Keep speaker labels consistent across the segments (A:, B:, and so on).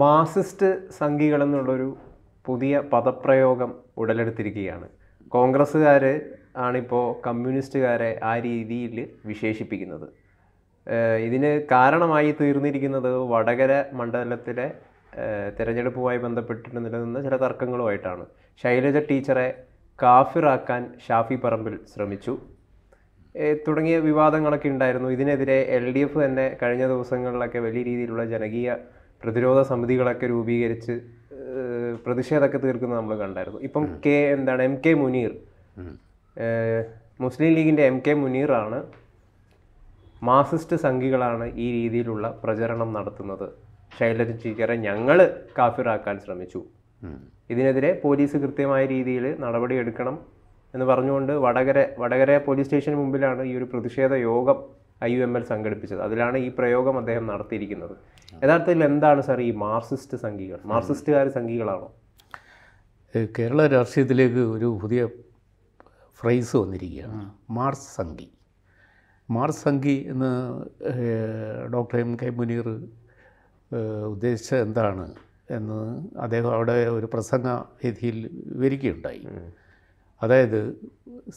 A: Marxist സംഘികൾ എന്നുള്ളൊരു പുതിയ പദപ്രയോഗം ഉടലെടുത്തിരിക്കുകയാണ്. കോൺഗ്രസ്സുകാർ ആണിപ്പോൾ കമ്മ്യൂണിസ്റ്റുകാരെ ആ രീതിയിൽ വിശേഷിപ്പിക്കുന്നത്. ഇതിന് കാരണമായി തീർന്നിരിക്കുന്നത് വടകര മണ്ഡലത്തിലെ തിരഞ്ഞെടുപ്പുമായി ബന്ധപ്പെട്ടിട്ട് നിലനിന്ന ചില തർക്കങ്ങളുമായിട്ടാണ്. ശൈലജ ടീച്ചറെ കാഫിറാക്കാൻ ഷാഫി പറമ്പിൽ ശ്രമിച്ചു. തുടങ്ങിയ വിവാദങ്ങളൊക്കെ ഉണ്ടായിരുന്നു. ഇതിനെതിരെ എൽ ഡി എഫ് തന്നെ കഴിഞ്ഞ ദിവസങ്ങളിലൊക്കെ വലിയ രീതിയിലുള്ള ജനകീയ പ്രതിരോധ സമിതികളൊക്കെ രൂപീകരിച്ച് പ്രതിഷേധമൊക്കെ തീർക്കുന്നത് നമ്മൾ കണ്ടായിരുന്നു. ഇപ്പം കെ എന്താണ് എം കെ മുനീർ. മുസ്ലിം ലീഗിന്റെ എം കെ മുനീറാണ് മാർസിസ്റ്റ് സംഘികളാണ് ഈ രീതിയിലുള്ള പ്രചരണം നടത്തുന്നത്. ശൈലജ ടീച്ചറെ ഞങ്ങൾ കാഫിറാക്കാൻ ശ്രമിച്ചു. ഇതിനെതിരെ പോലീസ് കൃത്യമായ രീതിയിൽ നടപടിയെടുക്കണം എന്ന് പറഞ്ഞുകൊണ്ട് വടകര വടകര പോലീസ് സ്റ്റേഷന് മുമ്പിലാണ് ഈ ഒരു പ്രതിഷേധ യോഗം ഐ യു എം എൽ സംഘടിപ്പിച്ചത്. അതിലാണ് ഈ പ്രയോഗം അദ്ദേഹം നടത്തിയിരിക്കുന്നത്. യഥാർത്ഥത്തിൽ എന്താണ് സാർ ഈ മാർസിസ്റ്റ് സംഘികൾ? മാർസിസ്റ്റുകാർ സംഘികളാണോ?
B: കേരള രാഷ്ട്രീയത്തിലേക്ക് ഒരു പുതിയ ഫ്രൈസ് വന്നിരിക്കുകയാണ്. മാർസ് സംഘി. മാർസ് സംഘി എന്ന് ഡോക്ടർ എം കെ മുനീർ ഉദ്ദേശിച്ച ഉദ്ദേശിച്ചത് എന്താണ് എന്ന് അദ്ദേഹം അവിടെ ഒരു പ്രസംഗ വേദിയിൽ വിവരിക്കുകയുണ്ടായി അതായത്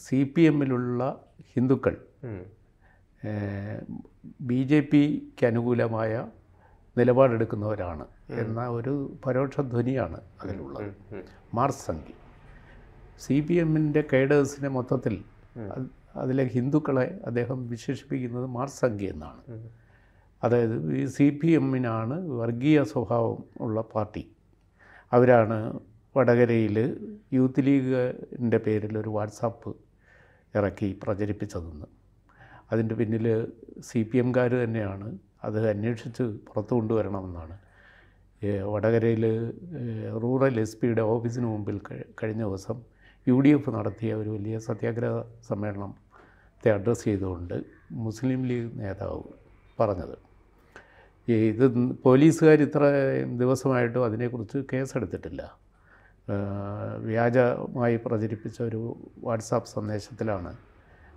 B: സി പി എമ്മിലുള്ള ഹിന്ദുക്കൾ. ബി ജെ പിക്ക് അനുകൂലമായ നിലപാടെടുക്കുന്നവരാണ് എന്ന ഒരു പരോക്ഷ ധ്വനിയാണ് അതിലുള്ളത്.
A: മാർസംഗി
B: മാർസ് സി പി എമ്മിന്റെ കേഡേഴ്സിനെ മൊത്തത്തിൽ അത് അതിലെ ഹിന്ദുക്കളെ അദ്ദേഹം വിശേഷിപ്പിക്കുന്നത് മാർസ് എന്നാണ്. അതായത് ഈ സി പി എമ്മിനാണ് വർഗീയ സ്വഭാവം ഉള്ള പാർട്ടി. അവരാണ് വടകരയിൽ യൂത്ത് ലീഗിന്റെ പേരിൽ ഒരു വാട്സാപ്പ് ഇറക്കി പ്രചരിപ്പിച്ചതെന്ന്. അതിന്റെ പിന്നിൽ സി പി എംകാർ തന്നെയാണ് അത് അന്വേഷിച്ച് പുറത്തു കൊണ്ടുവരണമെന്നാണ്. വടകരയിൽ റൂറൽ എസ് പിയുടെ ഓഫീസിന് മുമ്പിൽ കഴിഞ്ഞ ദിവസം യു ഡി എഫ് നടത്തിയ ഒരു വലിയ സത്യാഗ്രഹ സമ്മേളനത്തെ അഡ്രസ്സ് ചെയ്തുകൊണ്ട് മുസ്ലിം ലീഗ് നേതാവ് പറഞ്ഞത്. ഇത് പോലീസുകാർ ഇത്ര ദിവസമായിട്ടും അതിനെക്കുറിച്ച് കേസെടുത്തിട്ടില്ല. വ്യാജമായി പ്രചരിപ്പിച്ച ഒരു വാട്സാപ്പ് സന്ദേശത്തിലാണ്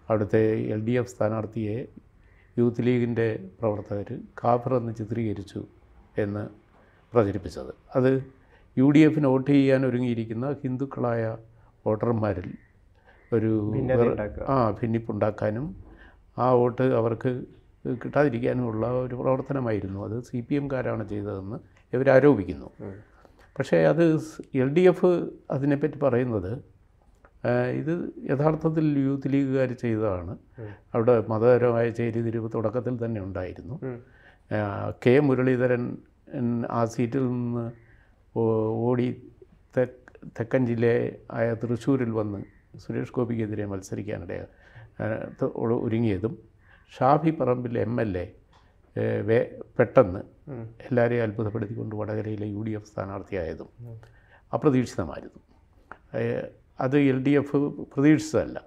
B: അവിടുത്തെ എൽ ഡി എഫ് സ്ഥാനാർത്ഥിയെ യൂത്ത് ലീഗിന്റെ പ്രവർത്തകർ കാഫർ എന്ന് ചിത്രീകരിച്ചു എന്ന് പ്രചരിപ്പിച്ചത്. അത് യു ഡി എഫിന് വോട്ട് ചെയ്യാൻ ഒരുങ്ങിയിരിക്കുന്ന ഹിന്ദുക്കളായ വോട്ടർമാരിൽ ഒരു. ആ ഭിന്നിപ്പുണ്ടാക്കാനും ആ വോട്ട് അവർക്ക് കിട്ടാതിരിക്കാനുമുള്ള ഒരു പ്രവർത്തനമായിരുന്നു. അത് സി പി എംകാരാണ് ചെയ്തതെന്ന് ഇവരാരോപിക്കുന്നു പക്ഷേ അത് എൽ ഡി എഫ് അതിനെപ്പറ്റി പറയുന്നത് ഇത് യഥാർത്ഥത്തിൽ യൂത്ത് ലീഗുകാർ ചെയ്തതാണ്. അവിടെ മതപരമായ ചേരിതിരിവ് തുടക്കത്തിൽ തന്നെ ഉണ്ടായിരുന്നു. കെ മുരളീധരൻ ആ സീറ്റിൽ നിന്ന് ഓടി തെക്ക് തെക്കൻ ജില്ലയെ ആയ തൃശ്ശൂരിൽ വന്ന് സുരേഷ് ഗോപിക്കെതിരെ മത്സരിക്കാനിടയാണ് ഒരുങ്ങിയതും Shafi Parambil M L A വേ പെട്ടെന്ന് എല്ലാവരെയും അത്ഭുതപ്പെടുത്തിക്കൊണ്ട് വടകരയിലെ യു ഡി എഫ് സ്ഥാനാർത്ഥിയായതും അപ്രതീക്ഷിതമായിരുന്നു. അത് എൽ ഡി എഫ് പ്രതീക്ഷിച്ചതല്ല.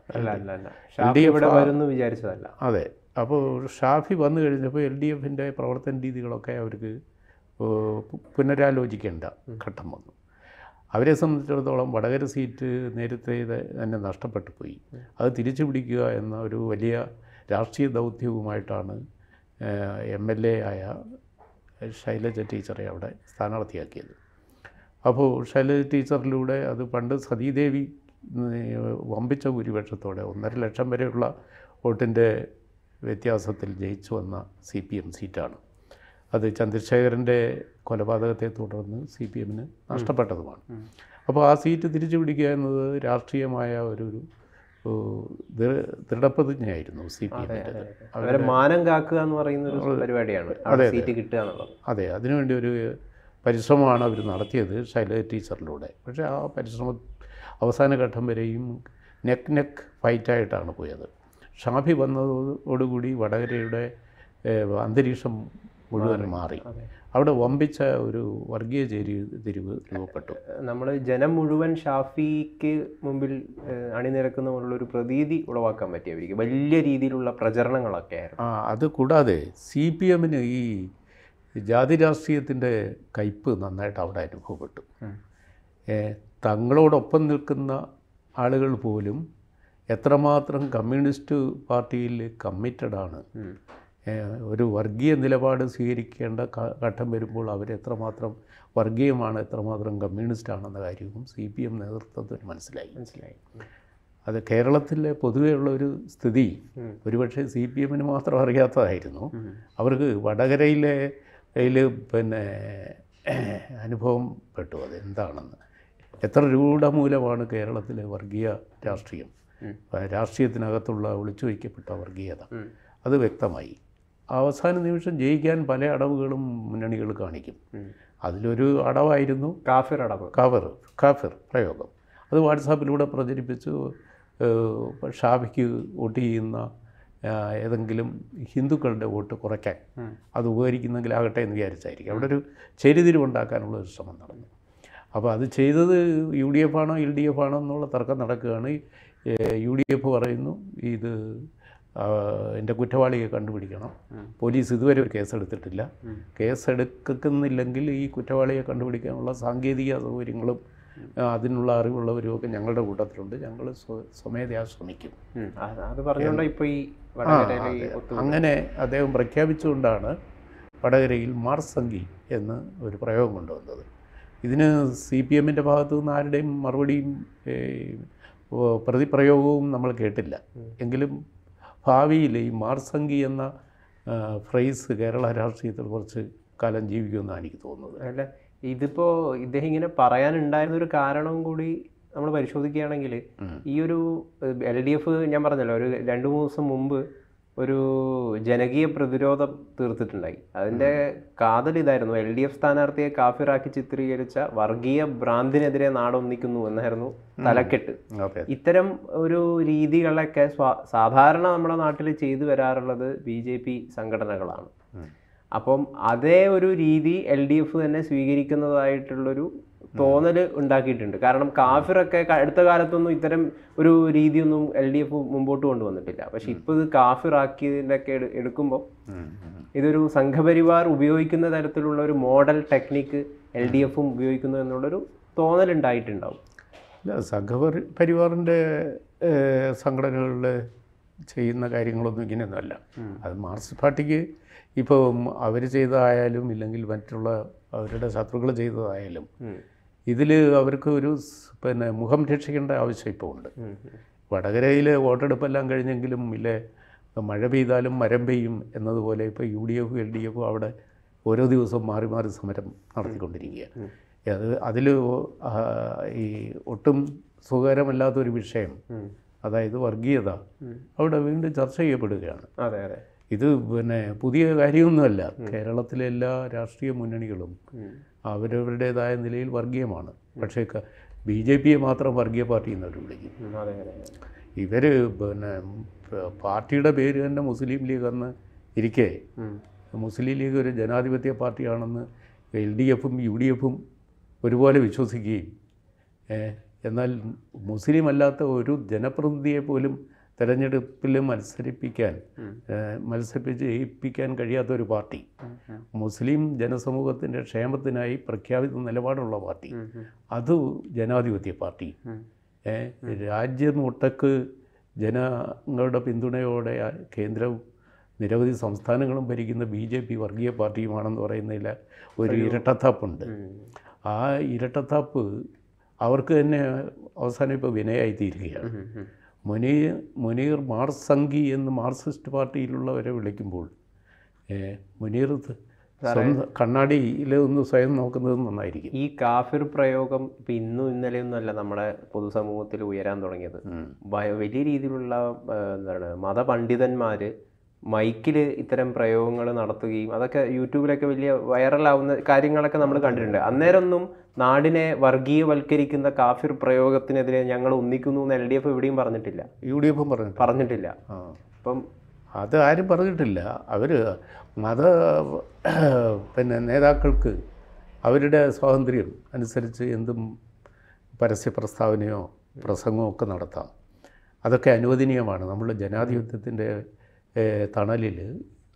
A: വരുന്നു വിചാരിച്ചതല്ല.
B: അതെ. അപ്പോൾ ഷാഫി വന്നു കഴിഞ്ഞപ്പോൾ എൽ ഡി എഫിന്റെ പ്രവർത്തന രീതികളൊക്കെ അവർക്ക് പുനരാലോചിക്കേണ്ട ഘട്ടം വന്നു. അവരെ സംബന്ധിച്ചിടത്തോളം വടകര സീറ്റ് നേരത്തെ തന്നെ നഷ്ടപ്പെട്ടു പോയി അത് തിരിച്ചു പിടിക്കുക എന്ന ഒരു വലിയ രാഷ്ട്രീയ ദൗത്യവുമായിട്ടാണ് എം എൽ എ ആയ ശൈലജ ടീച്ചറെ അവിടെ സ്ഥാനാർത്ഥിയാക്കിയത്. അപ്പോൾ ശൈലജ ടീച്ചറിലൂടെ അത് പണ്ട് സതീദേവി വമ്പിച്ച ഭൂരിപക്ഷത്തോടെ ഒന്നര ലക്ഷം വരെയുള്ള വോട്ടിന്റെ വ്യത്യാസത്തിൽ ജയിച്ചു വന്ന സി പി എം സീറ്റാണ്. അത് ചന്ദ്രശേഖരന്റെ കൊലപാതകത്തെ തുടർന്ന് സി പി എമ്മിന് നഷ്ടപ്പെട്ടതുമാണ് അപ്പോൾ ആ സീറ്റ് തിരിച്ചു പിടിക്കുക എന്നത് രാഷ്ട്രീയമായ ഒരു ദൃഢപ്രതിജ്ഞയായിരുന്നു സി പി എമ്മിന്റെ
A: അവരെ മാനം കാക്കുക എന്ന് പറയുന്ന ഒരു പരിപാടിയാണ്. അതെ. സീറ്റ് കിട്ടുക എന്നുള്ളത്.
B: അതെ അതിനുവേണ്ടി ഒരു പരിശ്രമമാണ് അവർ നടത്തിയത് ശൈലജ ടീച്ചറിലൂടെ. പക്ഷേ ആ പരിശ്രമം അവസാന ഘട്ടം വരെയും നെക്ക് നെക്ക് ഫൈറ്റായിട്ടാണ് പോയത്. ഷാഫി വന്നതോടുകൂടി വടകരയുടെ അന്തരീക്ഷം മുഴുവൻ മാറി. അവിടെ വമ്പിച്ച ഒരു വർഗീയ ചേരി തിരിവ് രൂപപ്പെട്ടു.
A: നമ്മൾ ജനം മുഴുവൻ ഷാഫിക്ക് മുമ്പിൽ അണിനിരക്കുന്ന പോലുള്ളൊരു പ്രതീതി ഉളവാക്കാൻ പറ്റിയ വലിയ രീതിയിലുള്ള പ്രചരണങ്ങളൊക്കെ ആയിരുന്നു.
B: ആ അത് കൂടാതെ സി പി എമ്മിന് ഈ ജാതി രാഷ്ട്രീയത്തിന്റെ കയ്പ് നന്നായിട്ട് അവിടെ അനുഭവപ്പെട്ടു. തങ്ങളോടൊപ്പം നിൽക്കുന്ന ആളുകൾ പോലും എത്രമാത്രം കമ്മ്യൂണിസ്റ്റ് പാർട്ടിയിൽ കമ്മിറ്റഡാണ്. ആണ് ഒരു വർഗീയ നിലപാട് സ്വീകരിക്കേണ്ട ഘട്ടം വരുമ്പോൾ അവരെത്രമാത്രം വർഗീയമാണ് എത്രമാത്രം കമ്മ്യൂണിസ്റ്റ് ആണെന്ന കാര്യവും സി പി എം നേതൃത്വത്തിന് മനസ്സിലായി.
A: മനസ്സിലായി.
B: അത് കേരളത്തിലെ പൊതുവെയുള്ള ഒരു സ്ഥിതി. ഒരുപക്ഷെ സി പി എമ്മിന് മാത്രം അറിയാത്തതായിരുന്നു. അവർക്ക് വടകരയിലെ പിന്നെ അനുഭവം പെട്ടു. അത് എന്താണെന്ന് എത്ര രൂഢമൂലമാണ് കേരളത്തിലെ വർഗീയ രാഷ്ട്രീയം. രാഷ്ട്രീയത്തിനകത്തുള്ള ഒളിച്ചു വയ്ക്കപ്പെട്ട വർഗീയത. അത് വ്യക്തമായി. അവസാന നിമിഷം ജയിക്കാൻ പല അടവുകളും മുന്നണികൾ കാണിക്കും. അതിലൊരു അടവായിരുന്നു
A: കാഫിർ അടവ്.
B: കാഫിർ കാഫിർ പ്രയോഗം. അത് വാട്സാപ്പിലൂടെ പ്രചരിപ്പിച്ചു ഷാഫിക്ക് വോട്ട് ചെയ്യുന്ന ഏതെങ്കിലും ഹിന്ദുക്കളുടെ വോട്ട് കുറയ്ക്കാൻ അത് ഉപകരിക്കുന്നെങ്കിൽ ആകട്ടെ എന്ന് വിചാരിച്ചായിരിക്കും. അവിടെ ഒരു ചെരിതിരിവുണ്ടാക്കാനുള്ള ഒരു ശ്രമം നടന്നു. അപ്പോൾ അത് ചെയ്തത് യു ഡി എഫ് ആണോ എൽ ഡി എഫ് ആണോ എന്നുള്ള തർക്കം നടക്കുകയാണ്. യു ഡി എഫ് പറയുന്നു ഇത് എന്റെ കുറ്റവാളിയെ കണ്ടുപിടിക്കണം. പോലീസ് ഇതുവരെ ഒരു കേസെടുത്തിട്ടില്ല. കേസെടുക്കുന്നില്ലെങ്കിൽ ഈ കുറ്റവാളിയെ കണ്ടുപിടിക്കാനുള്ള സാങ്കേതിക സൗകര്യങ്ങളും അതിനുള്ള അറിവുള്ളവരും ഒക്കെ ഞങ്ങളുടെ കൂട്ടത്തിലുണ്ട്. ഞങ്ങൾ സ്വ- സ്വമേധയാ ശ്രമിക്കും.
A: അത് പറഞ്ഞുകൊണ്ട് ഇപ്പോൾ ഈ
B: അങ്ങനെ അദ്ദേഹം പ്രഖ്യാപിച്ചുകൊണ്ടാണ് വടകരയിൽ മാർസംഗി എന്ന് ഒരു പ്രയോഗം കൊണ്ടുവന്നത്. ഇതിന് സി പി എമ്മിന്റെ ഭാഗത്തു നിന്ന് ആരുടെയും മറുപടിയും പ്രതിപ്രയോഗവും നമ്മൾ കേട്ടില്ല. എങ്കിലും ഭാവിയിൽ ഈ മാർസംഗി എന്ന ഫ്രൈസ് കേരള രാഷ്ട്രീയത്തിൽ കുറച്ച് കാലം ജീവിക്കുമെന്നാണ് എനിക്ക് തോന്നുന്നത്.
A: അല്ല ഇതിപ്പോൾ ഇദ്ദേഹം ഇങ്ങനെ പറയാനുണ്ടായിരുന്ന ഒരു കാരണവും കൂടി നമ്മൾ പരിശോധിക്കുകയാണെങ്കിൽ ഈ ഒരു എൽ ഡി എഫ് ഞാൻ പറഞ്ഞല്ലോ ഒരു രണ്ട് മൂന്ന് ദിവസം മുമ്പ് ഒരു ജനകീയ പ്രതിരോധം തീർത്തിട്ടുണ്ടായി. അതിന്റെ കാതൽ ഇതായിരുന്നു. എൽ ഡി എഫ് സ്ഥാനാർത്ഥിയെ കാഫിറാക്കി ചിത്രീകരിച്ച വർഗീയ ഭ്രാന്തിനെതിരെ നാടൊന്നിക്കുന്നു എന്നായിരുന്നു തലക്കെട്ട്. ഇത്തരം ഒരു രീതികളൊക്കെ സാധാരണ നമ്മുടെ നാട്ടിൽ ചെയ്തു വരാറുള്ളത് ബി ജെ പി സംഘടനകളാണ്. അപ്പം അതേ ഒരു രീതി എൽ ഡി എഫ് തന്നെ സ്വീകരിക്കുന്നതായിട്ടുള്ളൊരു തോന്നൽ ഉണ്ടാക്കിയിട്ടുണ്ട്. കാരണം കാഫിറൊക്കെ അടുത്ത കാലത്തൊന്നും ഇത്തരം ഒരു രീതിയൊന്നും എൽ ഡി എഫ് മുമ്പോട്ട് കൊണ്ടുവന്നിട്ടില്ല. പക്ഷെ ഇപ്പോൾ ഇത് കാഫിറാക്കിയതിന്റെയൊക്കെ എടു എടുക്കുമ്പോൾ. ഇതൊരു സംഘപരിവാർ ഉപയോഗിക്കുന്ന തരത്തിലുള്ള ഒരു മോഡൽ ടെക്നിക്ക് എൽ ഡി എഫും ഉപയോഗിക്കുന്നു എന്നുള്ളൊരു തോന്നൽ ഉണ്ടായിട്ടുണ്ടാവും
B: ഇല്ല സംഘപരി പരിവാറിന്റെ സംഘടനകളിൽ ചെയ്യുന്ന കാര്യങ്ങളൊന്നും ഇങ്ങനെയൊന്നുമല്ല. അത് മാർക്സിസ്റ്റ് പാർട്ടിക്ക് ഇപ്പം അവർ ചെയ്തതായാലും ഇല്ലെങ്കിൽ മറ്റുള്ള അവരുടെ ശത്രുക്കൾ ചെയ്തതായാലും. ഇതിൽ അവർക്ക് ഒരു പിന്നെ മുഖം രക്ഷിക്കേണ്ട ആവശ്യം ഇപ്പോൾ ഉണ്ട്. വടകരയിൽ വോട്ടെടുപ്പെല്ലാം കഴിഞ്ഞെങ്കിലും ഇല്ലേ മഴ പെയ്താലും മരം പെയ്യും എന്നതുപോലെ ഇപ്പോൾ U D F L D എഫും അവിടെ ഓരോ ദിവസവും മാറി മാറി സമരം
A: നടത്തിക്കൊണ്ടിരിക്കുകയാണ്.
B: അത് അതിൽ ഈ ഒട്ടും സുഖകരമല്ലാത്തൊരു വിഷയം അതായത് വർഗീയത അവിടെ വീണ്ടും ചർച്ച ചെയ്യപ്പെടുകയാണ്.
A: അതെ അതെ.
B: ഇത് പിന്നെ പുതിയ കാര്യമൊന്നുമല്ല. കേരളത്തിലെ എല്ലാ രാഷ്ട്രീയ മുന്നണികളും. അവരവരുടേതായ നിലയിൽ വർഗീയമാണ്. പക്ഷേ ബി ജെ പിയെ മാത്രം വർഗീയ പാർട്ടി എന്നവർ വിളിക്കും. ഇവർ പിന്നെ പാർട്ടിയുടെ പേര് തന്നെ മുസ്ലിം ലീഗ് എന്ന് ഇരിക്കെ. മുസ്ലിം ലീഗ് ഒരു ജനാധിപത്യ പാർട്ടിയാണെന്ന് എൽ ഡി എഫും യു ഡി എഫും ഒരുപോലെ വിശ്വസിക്കുകയും എന്നാൽ മുസ്ലിം അല്ലാത്ത ഒരു ജനപ്രതിനിധിയെ പോലും തെരഞ്ഞെടുപ്പിൽ മത്സരിപ്പിക്കാൻ. മത്സരിപ്പിച്ച് ജയിപ്പിക്കാൻ കഴിയാത്ത ഒരു പാർട്ടി. മുസ്ലിം ജനസമൂഹത്തിന്റെ ക്ഷേമത്തിനായി പ്രഖ്യാപിത നിലപാടുള്ള പാർട്ടി. അത് ജനാധിപത്യ പാർട്ടി രാജ്യം ഒട്ടക്ക് ജനങ്ങളുടെ പിന്തുണയോടെ കേന്ദ്രവും നിരവധി സംസ്ഥാനങ്ങളും ഭരിക്കുന്ന ബി ജെ പി വർഗീയ പാർട്ടിയുമാണെന്ന് പറയുന്നതിൽ ഒരു ഇരട്ടത്താപ്പുണ്ട് ആ ഇരട്ടത്താപ്പ് അവർക്ക് തന്നെ അവസാനം ഇപ്പോൾ വിനയായി തീരുകയാണ്
A: ഉം. ഉം.
B: മുനീർ മുനീർ മാർസംഗി എന്ന് മാർക്സിസ്റ്റ് പാർട്ടിയിലുള്ളവരെ വിളിക്കുമ്പോൾ മുനീർ കണ്ണാടിയിൽ ഒന്ന് സ്വയം നോക്കുന്നത് നന്നായിരിക്കും.
A: ഈ കാഫിർ പ്രയോഗം ഇപ്പം ഇന്നും ഇന്നലെയൊന്നും അല്ല നമ്മുടെ പൊതുസമൂഹത്തിൽ ഉയരാൻ തുടങ്ങിയത്. വലിയ രീതിയിലുള്ള എന്താണ് മതപണ്ഡിതന്മാർ മൈക്കിൽ ഇത്തരം പ്രയോഗങ്ങൾ നടത്തുകയും അതൊക്കെ യൂട്യൂബിലൊക്കെ വലിയ വൈറലാവുന്ന കാര്യങ്ങളൊക്കെ നമ്മൾ കണ്ടിട്ടുണ്ട്. അന്നേരമൊന്നും നാടിനെ വർഗീയവൽക്കരിക്കുന്ന കാഫിർ പ്രയോഗത്തിനെതിരെ ഞങ്ങൾ ഒന്നിക്കുന്നു എന്ന് എൽ ഡി എഫ് എവിടെയും പറഞ്ഞിട്ടില്ല.
B: യു ഡി എഫും പറഞ്ഞു
A: പറഞ്ഞിട്ടില്ല. അപ്പം
B: അത് ആരും പറഞ്ഞിട്ടില്ല. അവർ മത പിന്നെ നേതാക്കൾക്ക് അവരുടെ സ്വാതന്ത്ര്യം അനുസരിച്ച് എന്തും പരസ്യ പ്രസ്താവനയോ പ്രസംഗമോ ഒക്കെ നടത്താം. അതൊക്കെ അനുവദനീയമാണ്. നമ്മൾ ജനാധിപത്യത്തിന്റെ തണലിൽ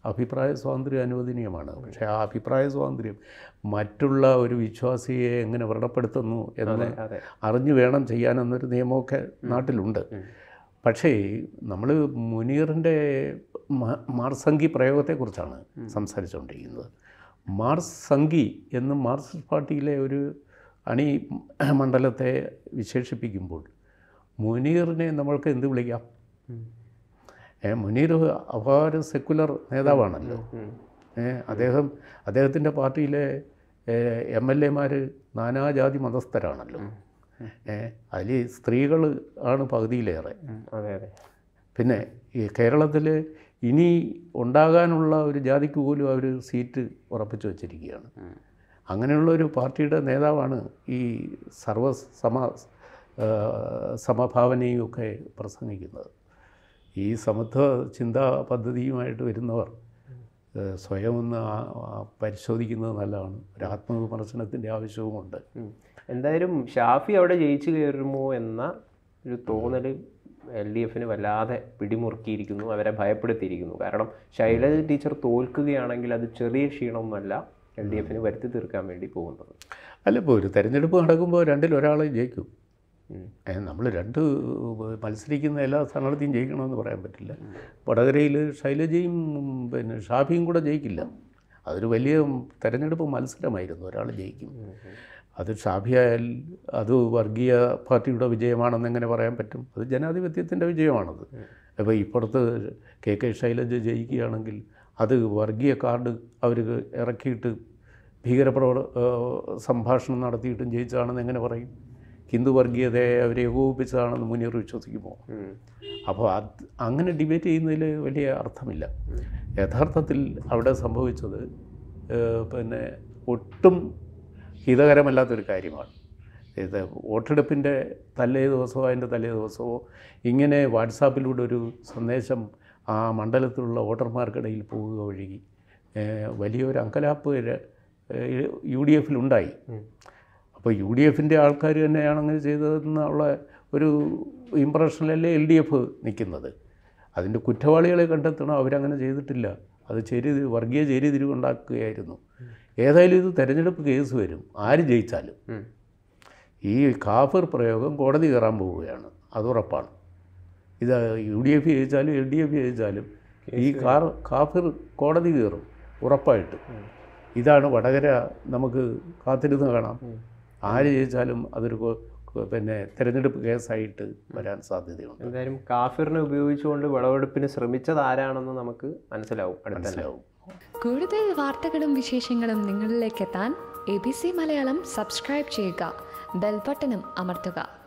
B: അഭിപ്രായ സ്വാതന്ത്ര്യം അനുവദനീയമാണ്. പക്ഷേ ആ അഭിപ്രായ സ്വാതന്ത്ര്യം മറ്റുള്ള ഒരു വിശ്വാസിയെ എങ്ങനെ വ്രണപ്പെടുത്തുന്നു എന്ന് അറിഞ്ഞു വേണം ചെയ്യാനെന്നൊരു നിയമമൊക്കെ നാട്ടിലുണ്ട്. പക്ഷേ നമ്മൾ മുനീറിന്റെ മാർസംഗി പ്രയോഗത്തെക്കുറിച്ചാണ് സംസാരിച്ചുകൊണ്ടിരിക്കുന്നത്. മാർസംഗി എന്ന് മാർക്സിസ്റ്റ് പാർട്ടിയിലെ ഒരു അണി മണ്ഡലത്തെ വിശേഷിപ്പിക്കുമ്പോൾ മുനീറിനെ നമ്മൾക്ക് എന്ത് വിളിക്കാം? മുനീർ അപാര സെക്കുലർ നേതാവാണല്ലോ. അദ്ദേഹം അദ്ദേഹത്തിന്റെ പാർട്ടിയിലെ എം എൽ എമാർ നാനാജാതി മതസ്ഥരാണല്ലോ. അതിൽ സ്ത്രീകൾ ആണ് പകുതിയിലേറെ. പിന്നെ ഈ കേരളത്തിൽ ഇനി ഉണ്ടാകാനുള്ള ഒരു ജാതിക്ക് പോലും അവർ സീറ്റ് ഉറപ്പിച്ചു വച്ചിരിക്കുകയാണ്. അങ്ങനെയുള്ള ഒരു പാർട്ടിയുടെ നേതാവാണ് ഈ സർവ സമ സമഭാവനയും ഒക്കെ പ്രസംഗിക്കുന്നത്. ഈ സമത്വ ചിന്താ പദ്ധതിയുമായിട്ട് വരുന്നവർ സ്വയം ഒന്ന് പരിശോധിക്കുന്നത് നല്ലതാണ് ഒരു ആത്മവിമർശനത്തിന്റെ ആവശ്യവുമുണ്ട്.
A: എന്തായാലും ഷാഫി അവിടെ ജയിച്ചു കയറുമോ എന്ന ഒരു തോന്നൽ എൽ ഡി എഫിന് വല്ലാതെ പിടിമുറുക്കിയിരിക്കുന്നു അവരെ ഭയപ്പെടുത്തിയിരിക്കുന്നു കാരണം ശൈലജ ടീച്ചർ തോൽക്കുകയാണെങ്കിൽ അത് ചെറിയ ക്ഷീണമൊന്നുമല്ല എൽ ഡി എഫിന് വരുത്തി തീർക്കാൻ വേണ്ടി പോകുന്നത്
B: അല്ല ഇപ്പോൾ ഒരു തെരഞ്ഞെടുപ്പ് നടക്കുമ്പോൾ രണ്ടിൽ ഒരാളെ ജയിക്കും. നമ്മൾ രണ്ട് മത്സരിക്കുന്ന എല്ലാ സ്ഥാനാർത്ഥിയും ജയിക്കണമെന്ന് പറയാൻ പറ്റില്ല. വടകരയിൽ ശൈലജയും പിന്നെ ഷാഫിയും കൂടെ ജയിക്കില്ല. അതൊരു വലിയ തെരഞ്ഞെടുപ്പ് മത്സരമായിരുന്നു. ഒരാൾ ജയിക്കും. അത് ഷാഫിയായാൽ അത് വർഗീയ പാർട്ടിയുടെ വിജയമാണെന്ന് എങ്ങനെ പറയാൻ പറ്റും? അത് ജനാധിപത്യത്തിന്റെ വിജയമാണത്. അപ്പോൾ ഇപ്പുറത്ത് കെ കെ ശൈലജ ജയിക്കുകയാണെങ്കിൽ അത് വർഗീയ കാർഡ് അവർ ഇറക്കിയിട്ട് ഭീകരപ്രവർ സംഭാഷണം നടത്തിയിട്ടും ജയിച്ചതാണെന്ന് എങ്ങനെ പറയും? ഹിന്ദു വർഗീയതയെ അവരെ ഏകോപിപ്പിച്ചതാണെന്ന് മുനീർ വിശ്വസിക്കുമോ? അപ്പോൾ അത് അങ്ങനെ ഡിബേറ്റ് ചെയ്യുന്നതിൽ വലിയ അർത്ഥമില്ല. യഥാർത്ഥത്തിൽ അവിടെ സംഭവിച്ചത് പിന്നെ ഒട്ടും ഹിതകരമല്ലാത്തൊരു കാര്യമാണ്. ഇത് വോട്ടെടുപ്പിന്റെ തലേ ദിവസമോ അതിന്റെ തലേ ദിവസമോ ഇങ്ങനെ വാട്സാപ്പിലൂടെ ഒരു സന്ദേശം ആ മണ്ഡലത്തിലുള്ള വോട്ടർമാർക്കിടയിൽ പോവുക ഒഴുകി വലിയൊരു അങ്കലാപ്പ് യു ഡി എഫിലുണ്ടായി. അപ്പോൾ യു ഡി എഫിന്റെ ആൾക്കാർ തന്നെയാണ് അങ്ങനെ ചെയ്തതെന്നുള്ള ഒരു ഇമ്പ്രഷനിലല്ലേ എൽ ഡി എഫ് നിൽക്കുന്നത്. അതിന്റെ കുറ്റവാളികളെ കണ്ടെത്തണം. അവരങ്ങനെ ചെയ്തിട്ടില്ല. അത് ചെരി വർഗീയ ചേരിതിരിവുണ്ടാക്കുകയായിരുന്നു. ഏതായാലും ഇത് തെരഞ്ഞെടുപ്പ് കേസ് വരും. ആര് ജയിച്ചാലും. ഈ കാഫിർ പ്രയോഗം കോടതി കയറാൻ പോവുകയാണ്. അത് ഉറപ്പാണ്. ഇത് യു ഡി എഫ് ജയിച്ചാലും എൽ ഡി എഫ് ജയിച്ചാലും ഈ കാർ കാഫിർ കോടതി കയറും. ഉറപ്പായിട്ടും. ഇതാണ് വടകര നമുക്ക് കാത്തിരുന്ന് കാണാം. ആര് ജയിച്ചാലും അതൊരു പിന്നെ തിരഞ്ഞെടുപ്പ് കേസായിട്ട് വരാൻ സാധ്യതയുണ്ട്.
A: എന്തായാലും കാഫിറിനെ ഉപയോഗിച്ചുകൊണ്ട് വിളവെടുപ്പിന് ശ്രമിച്ചത് ആരാണെന്ന് നമുക്ക് മനസ്സിലാവും.
B: മനസ്സിലാവും.
C: കൂടുതൽ വാർത്തകളും വിശേഷങ്ങളും നിങ്ങളിലേക്ക് എത്താൻ A B C Malayalam subscribe ചെയ്യുക. ബെൽബട്ടനും അമർത്തുക.